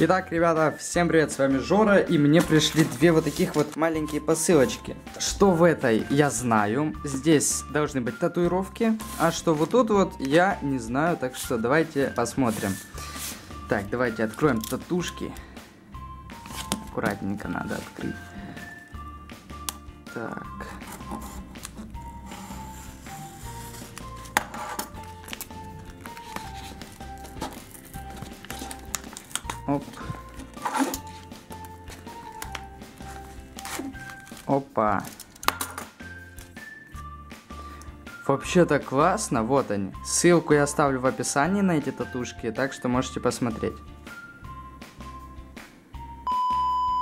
Итак, ребята, всем привет, с вами Жора, и мне пришли две вот таких вот маленькие посылочки. Что в этой, я знаю, здесь должны быть татуировки, а что вот тут вот, я не знаю, так что давайте посмотрим. Так, давайте откроем татушки. Аккуратненько надо открыть. Так. Оп. Опа. Вообще-то классно, вот они. Ссылку я оставлю в описании на эти татушки, так что можете посмотреть.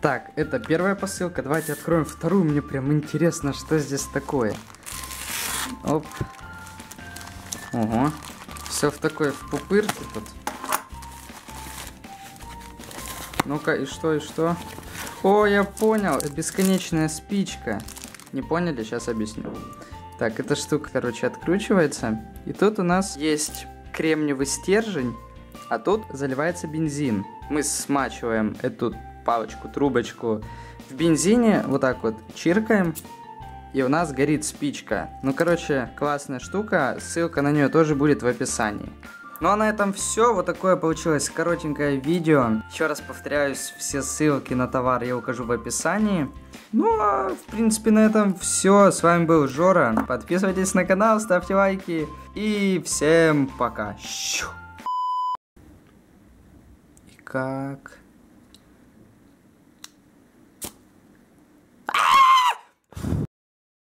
Так, это первая посылка. Давайте откроем вторую. Мне прям интересно, что здесь такое. Оп. Ого. Все в такой в пупырке тут. Ну-ка, и что, и что? О, я понял, это бесконечная спичка. Не поняли? Сейчас объясню. Так, эта штука, короче, откручивается. И тут у нас есть кремниевый стержень, а тут заливается бензин. Мы смачиваем эту палочку, трубочку в бензине, вот так вот чиркаем, и у нас горит спичка. Ну, короче, классная штука, ссылка на нее тоже будет в описании. Ну а на этом все. Вот такое получилось коротенькое видео. Еще раз повторяюсь, все ссылки на товар я укажу в описании. Ну а в принципе на этом все. С вами был Жора. Подписывайтесь на канал, ставьте лайки. И всем пока. И как?